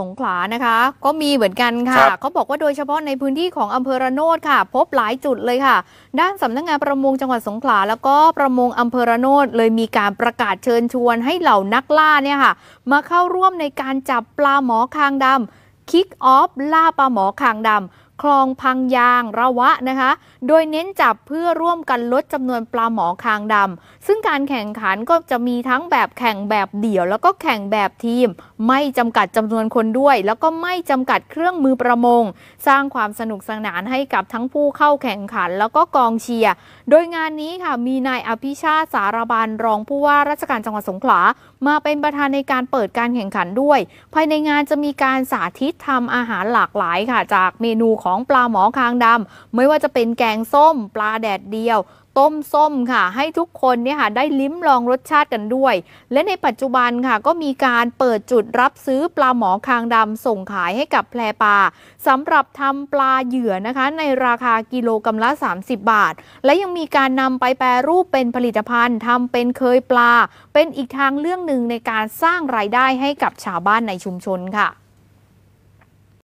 สงขลานะคะ ก็มีเหมือนกันค่ะครับเขาบอกว่าโดยเฉพาะในพื้นที่ของอำเภอระโนดค่ะ พบหลายจุดเลยค่ะ ด้านสำนักงานประมงจังหวัดสงขลา แล้วก็ประมงอำเภอระโนดเลยมีการประกาศเชิญชวนให้เหล่านักล่าเนี่ยค่ะ มาเข้าร่วมในการจับปลาหมอคางดำคิกออฟล่าปลาหมอคางดำ คลองพังยางระวะนะคะ โดยเน้นจับเพื่อร่วมกันลดจำนวนปลาหมอคางดำซึ่งการแข่งขันก็จะมีทั้งแบบแข่งแบบเดี่ยว แล้วก็แข่งแบบทีม ไม่จำกัดจำนวนคนด้วย แล้วก็ไม่จำกัดเครื่องมือประมง สร้างความสนุกสนานให้กับทั้งผู้เข้าแข่งขัน แล้วก็กองเชียร์โดยงานนี้ค่ะมีนายอภิชาติสารบานรองผู้ว่าราชการจังหวัดสงขลามาเป็นประธานในการเปิดการแข่งขันด้วย ภายในงานจะมีการสาธิตทำอาหารหลากหลายค่ะ จากเมนูของปลาหมอคางดำไม่ว่าจะเป็นแกงส้ม ปลาแดดเดียว ต้มส้มค่ะ ให้ทุกคนเนี่ยค่ะได้ลิ้มลองรสชาติกันด้วย และในปัจจุบันค่ะก็มีการเปิดจุดรับซื้อปลาหมอคางดำส่งขายให้กับแพรปลาสำหรับทำปลาเหยื่อนะคะ ในราคากิโลกรัมละ 30 บาท และยังมีการนำไปแปรรูปเป็นผลิตภัณฑ์ทำเป็นเคยปลา เป็นอีกทางเรื่องหนึ่งในการสร้างรายได้ให้กับชาวบ้านในชุมชนค่ะ